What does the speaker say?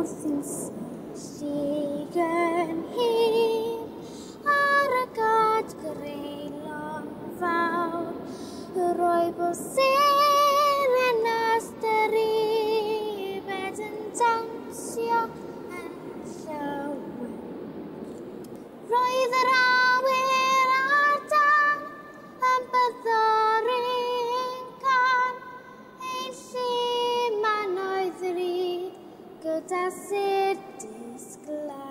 wrthys sydd yn hyn ar y gad greulon fawr yr o'i bosir yn ystyried yn dansio does it taste